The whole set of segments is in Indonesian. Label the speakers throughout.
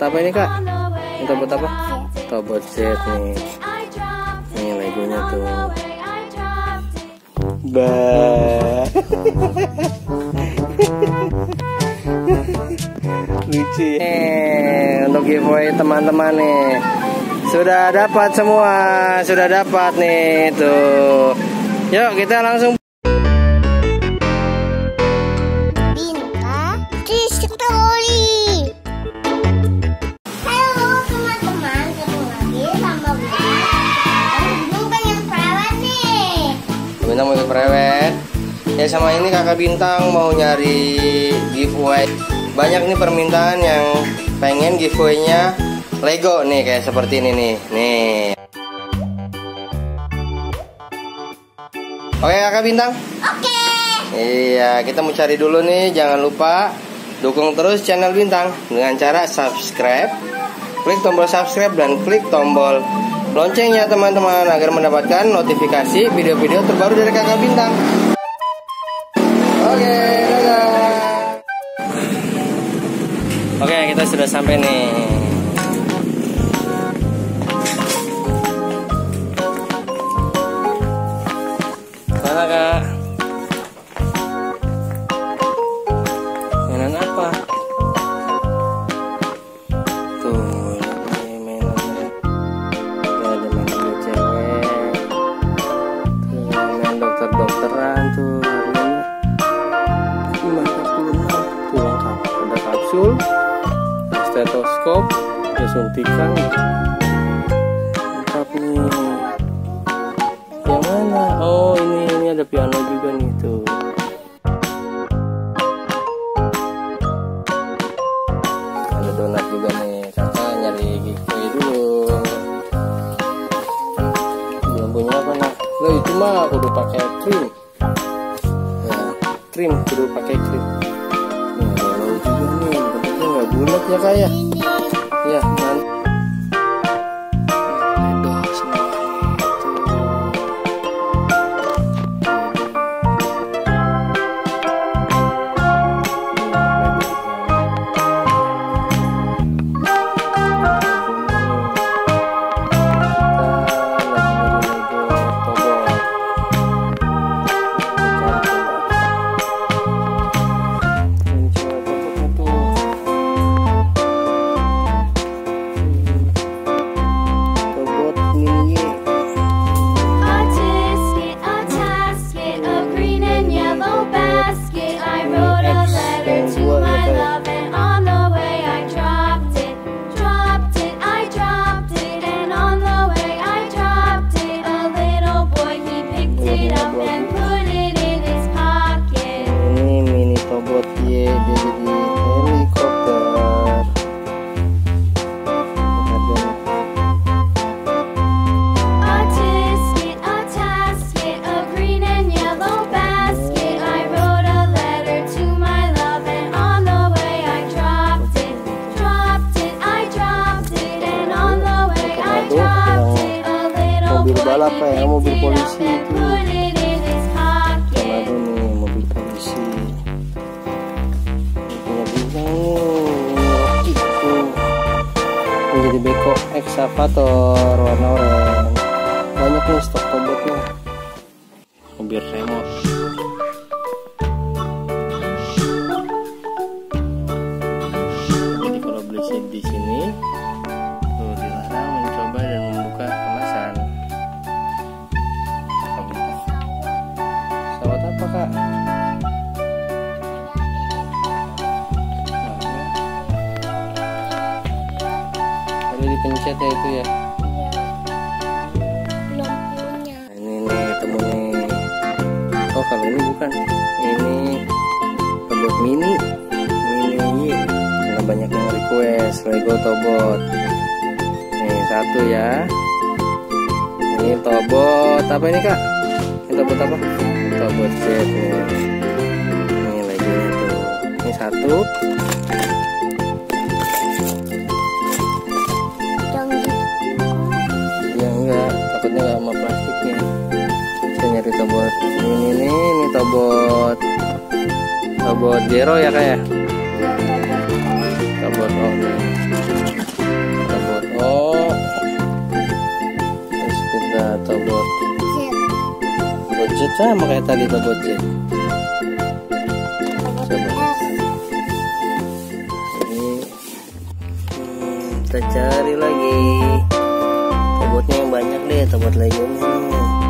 Speaker 1: Apa ini kak? Ini tobot apa? Tobot set nih. Ini legonya tuh. Ba. Lucu. ya. Nih, untuk giveaway teman-teman nih. Sudah dapat semua, sudah dapat nih tuh. Yuk kita langsung Ya sama ini kakak Bintang mau nyari giveaway. Banyak nih permintaan yang pengen giveaway-nya Lego nih kayak seperti ini nih. Nih. Oke kakak Bintang?
Speaker 2: Oke.
Speaker 1: Iya kita mau cari dulu nih. Jangan lupa dukung terus channel Bintang Dengan cara subscribe. Klik tombol subscribe dan klik tombol loncengnya teman-teman Agar mendapatkan notifikasi video-video terbaru dari kakak Bintang Oke dadah Oke kita sudah sampai nih Mana kak? Ada stetoskop, ada suntikan. Lengkap nih. Yang mana? Oh, ini ini ada piano juga nih tuh. Nggak bulat ya beko excavator warna oranye. Banyak nih stok tobotnya. Mobil remote. Jadi kalau beli di sini Ya itu ya.
Speaker 2: Belum punya
Speaker 1: Nah, ini nih ketemu nih. Oh kalau ini bukan. Ini robot mini. Mini Karena banyak yang request Lego Tobot. Nih satu ya. Ini Tobot apa ini kak? Ini Tobot apa? Tobot set nih. Ini Legonya tuh. Ini satu. Tobot. Ini nih, ini tobot. Tobot zero ya kak ya? Tobot Tobot nih. Tobot oh terus kita tobot. Budget sama kayak tadi tobot jet ini kita cari lagi. Tobotnya yang banyak deh tobot legonya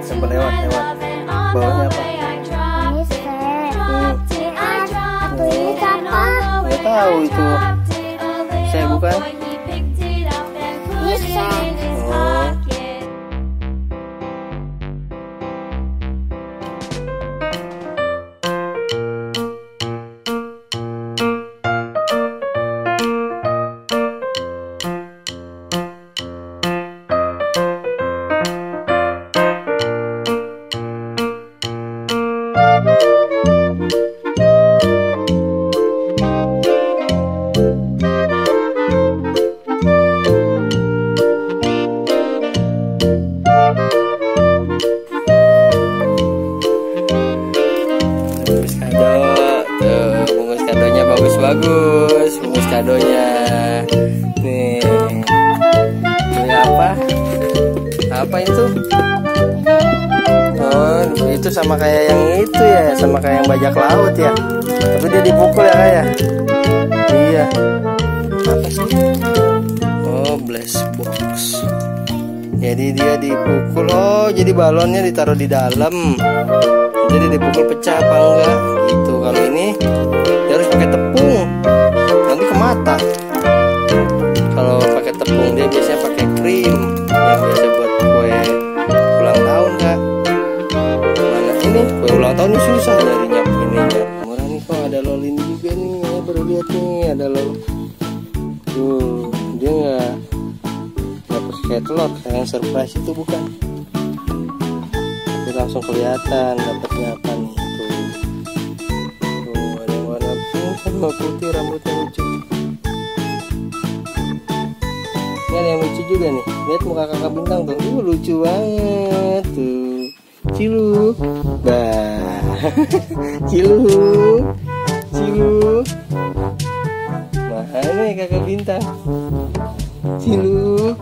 Speaker 1: Lewat,
Speaker 3: my
Speaker 1: lewat, lewat.
Speaker 3: love, and on
Speaker 1: Bawahnya
Speaker 3: the
Speaker 1: apa?
Speaker 2: ini
Speaker 3: I dropped
Speaker 2: Satu ini apa?
Speaker 3: on the way
Speaker 1: Nggak tahu itu. Saya bukan.
Speaker 3: boy, he picked it up and put
Speaker 2: Ini
Speaker 1: apa itu? Oh itu sama kayak yang itu ya sama kayak yang bajak laut ya. Tapi dia dipukul ya kayak iya. Apa sih? Oh blast box. Jadi dia dipukul. Oh jadi balonnya ditaruh di dalam. Jadi dipukul pecah apa enggak? Gitu. Kalau ini dia harus pakai tepung. Nanti ke mata. Kalau pakai tepung dia biasanya pakai krim. Yang biasa buat ini susah nyarinya ininya murah nih kok ada lolin juga nih ya baru lihat nih ada lol. Tuh dia nggak nggak pakai telur kayak surprise itu bukan. Tapi langsung kelihatan dapatnya apa nih tuh. Tuh ada warna pink sama putih rambutnya lucu. Ini ada yang lucu juga nih. Lihat muka kakak bintang tuh. Uh, lucu banget tuh. Cilu bah cilu cilu mana nih kakak bintang cilu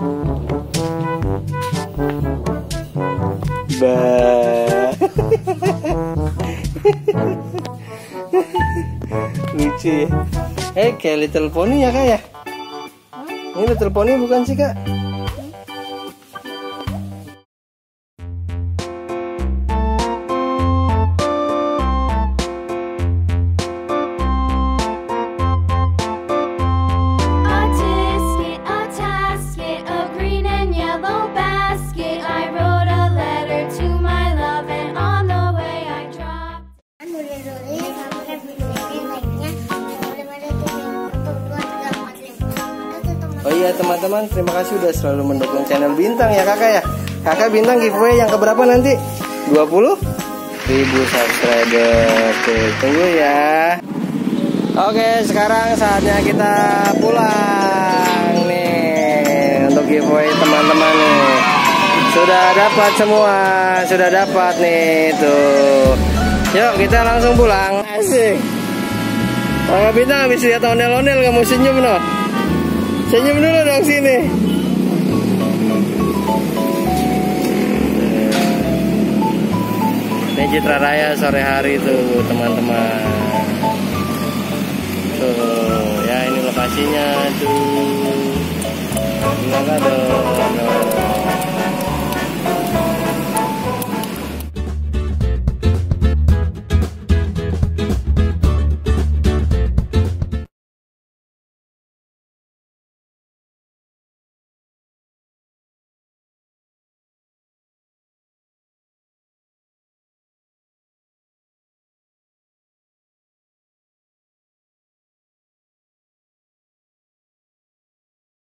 Speaker 1: Bah. Lucu ya. Eh kayak Little Pony ya kak ya? Ini Little Pony bukan sih kak? Iya teman-teman terima kasih udah selalu mendukung channel Bintang ya kakak ya. Kakak Bintang giveaway yang keberapa nanti? 20? ribu subscriber. Tuh tunggu ya. Oke sekarang saatnya kita pulang nih Untuk giveaway teman-teman nih. Sudah dapat semua Sudah dapat nih tuh. Yuk kita langsung pulang. Asik. Kakak Bintang habis lihat ondel-ondel kamu senyum noh Senyum dulu dong sini. Ini Citra Raya sore hari tuh teman-teman. Tuh ya ini lokasinya tuh. Gimana dong?